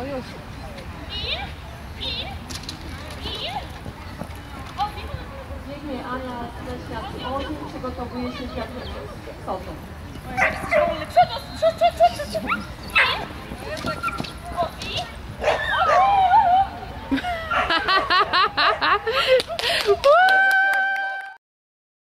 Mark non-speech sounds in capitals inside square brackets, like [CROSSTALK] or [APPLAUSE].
No już. Biegnie Ania ze światłowodu, przygotowuje się światłowodu. [LAUGHS] Sosu. Woo!